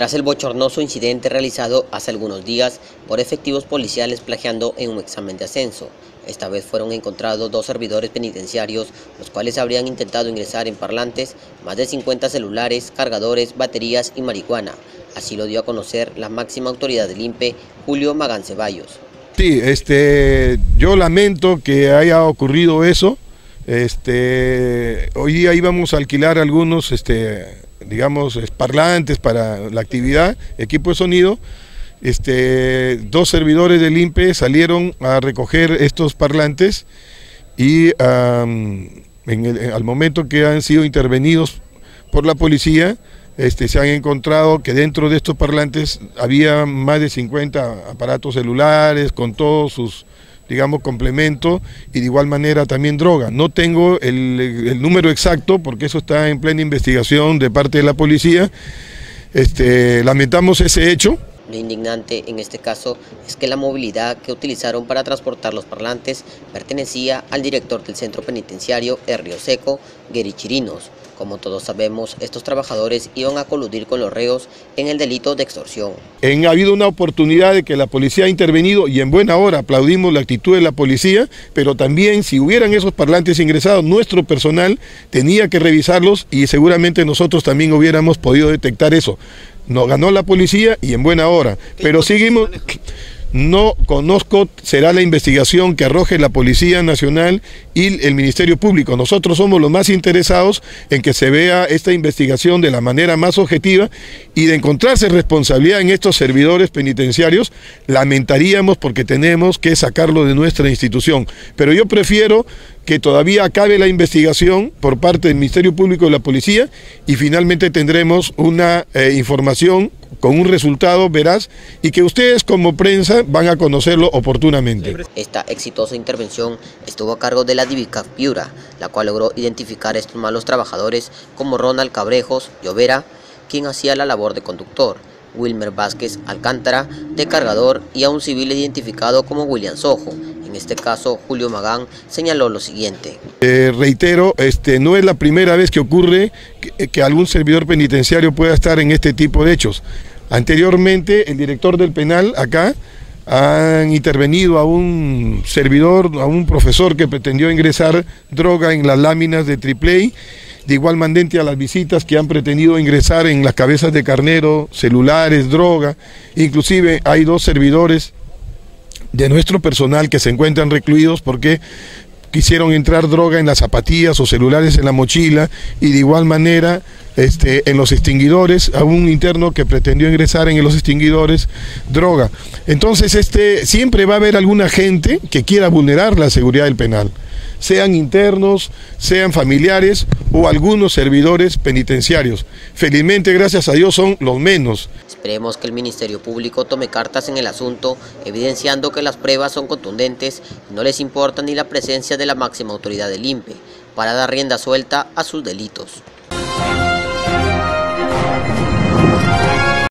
tras el bochornoso incidente realizado hace algunos días por efectivos policiales plagiando en un examen de ascenso. Esta vez fueron encontrados dos servidores penitenciarios, los cuales habrían intentado ingresar en parlantes más de 50 celulares, cargadores, baterías y marihuana. Así lo dio a conocer la máxima autoridad del INPE, Julio Magán Ceballos. Sí, este, yo lamento que haya ocurrido eso. Este, hoy día íbamos a alquilar algunos este, digamos, parlantes para la actividad, equipo de sonido. Este, dos servidores del INPE salieron a recoger estos parlantes y al momento que han sido intervenidos por la policía, este, se han encontrado que dentro de estos parlantes había más de 50 aparatos celulares con todos sus digamos, complemento y de igual manera también droga. No tengo el, número exacto porque eso está en plena investigación de parte de la policía. Este, lamentamos ese hecho. Lo indignante en este caso es que la movilidad que utilizaron para transportar los parlantes pertenecía al director del centro penitenciario El Río Seco, Gary Chirinos, como todos sabemos, estos trabajadores iban a coludir con los reos en el delito de extorsión. Ha habido una oportunidad de que la policía ha intervenido y en buena hora aplaudimos la actitud de la policía, pero también si hubieran esos parlantes ingresados, nuestro personal tenía que revisarlos y seguramente nosotros también hubiéramos podido detectar eso. Nos ganó la policía y en buena hora, pero seguimos... No conozco, será la investigación que arroje la Policía Nacional y el Ministerio Público. Nosotros somos los más interesados en que se vea esta investigación de la manera más objetiva y de encontrarse responsabilidad en estos servidores penitenciarios, lamentaríamos porque tenemos que sacarlo de nuestra institución. Pero yo prefiero que todavía acabe la investigación por parte del Ministerio Público y la Policía y finalmente tendremos una eh, información con un resultado veraz y que ustedes como prensa van a conocerlo oportunamente. Esta exitosa intervención estuvo a cargo de la Divica Piura, la cual logró identificar a estos malos trabajadores como Ronald Cabrejos Llovera, quien hacía la labor de conductor, Wilmer Vázquez Alcántara, de cargador y a un civil identificado como William Sojo. En este caso, Julio Magán señaló lo siguiente. Eh, reitero, este, no es la primera vez que ocurre que, que algún servidor penitenciario pueda estar en este tipo de hechos. Anteriormente, el director del penal acá han intervenido a un servidor, a un profesor que pretendió ingresar droga en las láminas de triple de igual manera a las visitas que han pretendido ingresar en las cabezas de carnero, celulares, droga, inclusive hay dos servidores de nuestro personal que se encuentran recluidos porque quisieron entrar droga en las zapatillas o celulares en la mochila y de igual manera este, en los extinguidores, a un interno que pretendió ingresar en los extinguidores droga. Entonces, este, siempre va a haber alguna gente que quiera vulnerar la seguridad del penal, sean internos, sean familiares o algunos servidores penitenciarios. Felizmente, gracias a Dios, son los menos. Esperemos que el Ministerio Público tome cartas en el asunto, evidenciando que las pruebas son contundentes y no les importa ni la presencia de la máxima autoridad del INPE para dar rienda suelta a sus delitos.